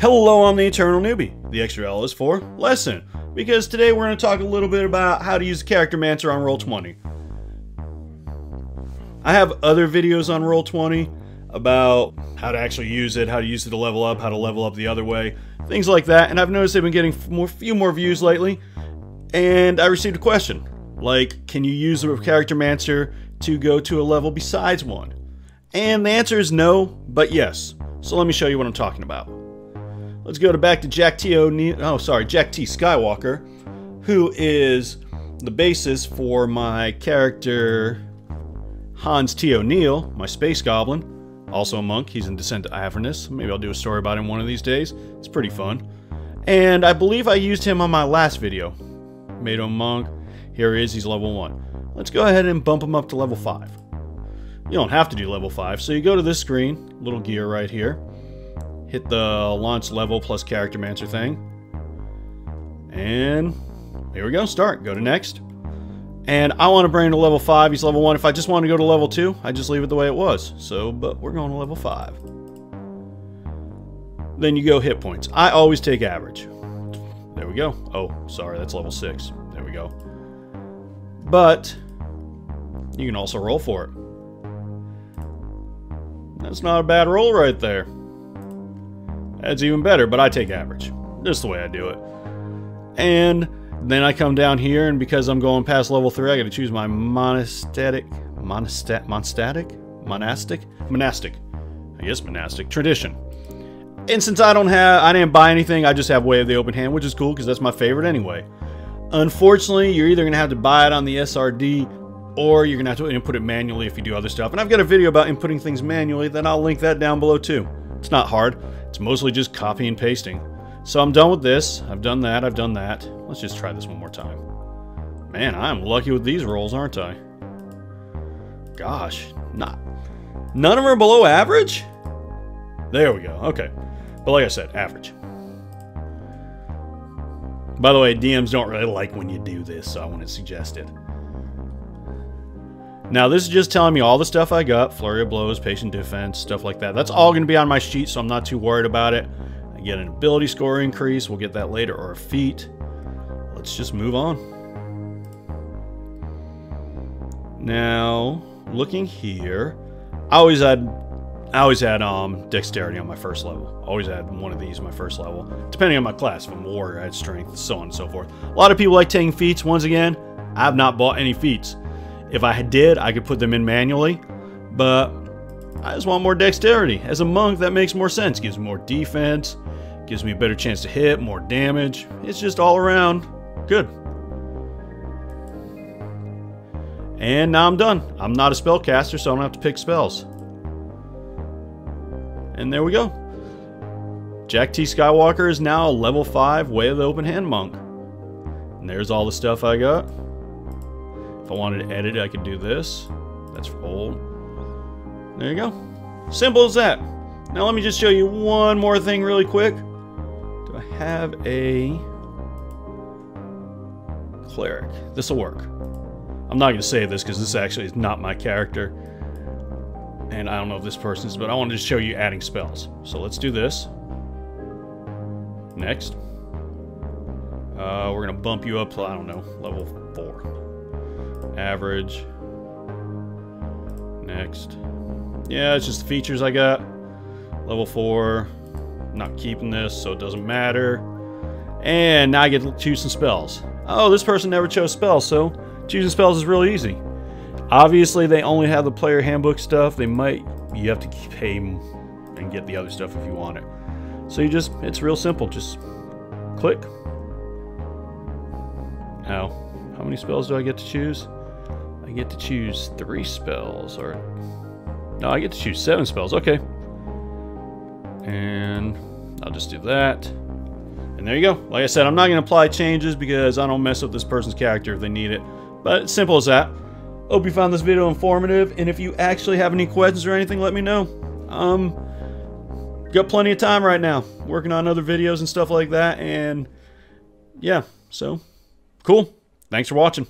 Hello, I'm the Eternal Newbie. The extra L is for lesson, because today we're going to talk a little bit about how to use the Charactermancer on Roll20. I have other videos on Roll20 about how to actually use it, how to use it to level up, how to level up the other way, things like that, and I've noticed they've been getting more, few more views lately, and I received a question, like, can you use the Charactermancer to go to a level besides one? And the answer is no, but yes. So let me show you what I'm talking about. Let's go to back to Jack T. O'Neill. Oh, sorry, Jack T. Skywalker, who is the basis for my character Hans T. O'Neill, my space goblin. Also a monk. He's in Descent to Avernus. Maybe I'll do a story about him one of these days. It's pretty fun. And I believe I used him on my last video. Made him monk. Here he is. He's level 1. Let's go ahead and bump him up to level 5. You don't have to do level 5, so you go to this screen, little gear right here hit the launch level plus charactermancer thing. And here we go, start. Go to next. And I want to bring him to level 5. He's level 1. If I just want to go to level 2, I just leave it the way it was. So, but we're going to level 5. Then you go hit points. I always take average. There we go. Oh, sorry, that's level 6. There we go. But you can also roll for it. That's not a bad roll right there. That's even better, but I take average. Just the way I do it. And then I come down here, and because I'm going past level 3, I gotta choose my monastic, monastat, monastic, monastic, monastic, I guess monastic, tradition. And since I don't have, I didn't buy anything, I just have Way of the Open Hand, which is cool, because that's my favorite anyway. Unfortunately, you're either gonna have to buy it on the SRD, or you're gonna have to input it manually if you do other stuff. And I've got a video about inputting things manually, then I'll link that down below too. It's not hard. It's mostly just copy and pasting. So I'm done with this. I've done that. I've done that. Let's just try this one more time. Man, I'm lucky with these rolls, aren't I? Gosh, not. None of them are below average? There we go. Okay. But like I said, average. By the way, DMs don't really like when you do this, so I want to suggest it. Now this is just telling me all the stuff I got, flurry of blows, patient defense, stuff like that. That's all going to be on my sheet, so I'm not too worried about it. I get an ability score increase, we'll get that later, or a feat. Let's just move on. Now, looking here, I always had I always had um, dexterity on my first level. Always had one of these my first level. Depending on my class, if I'm warrior, I had strength, so on and so forth. A lot of people like taking feats. Once again, I've not bought any feats. If I did, I could put them in manually, but I just want more dexterity. As a monk, that makes more sense. Gives me more defense, gives me a better chance to hit, more damage. It's just all around good. And now I'm done. I'm not a spellcaster, so I don't have to pick spells. And there we go. Jack T. Skywalker is now a level 5 Way of the Open Hand Monk. And there's all the stuff I got. If I wanted to edit I could do this. That's old. There you go. Simple as that. Now let me just show you one more thing really quick. Do I have a cleric? This will work. I'm not going to save this because this actually is not my character. And I don't know if this person's, but I wanted to show you adding spells. So let's do this. Next. Uh, we're going to bump you up to, I don't know, level 4. Average. Next. Yeah, it's just the features I got. Level 4. not keeping this, so it doesn't matter. And now I get to choose some spells. Oh, this person never chose spells, so choosing spells is really easy. Obviously, they only have the player handbook stuff. They might, you have to pay and get the other stuff if you want it. So you just, it's real simple. Just click. Now, how many spells do I get to choose? I get to choose three spells, or... No, I get to choose seven spells, okay. And I'll just do that. And there you go. Like I said, I'm not going to apply changes because I don't mess up this person's character if they need it. But simple as that. Hope you found this video informative, and if you actually have any questions or anything, let me know. Um, got plenty of time right now. Working on other videos and stuff like that, and yeah, so, cool. Thanks for watching.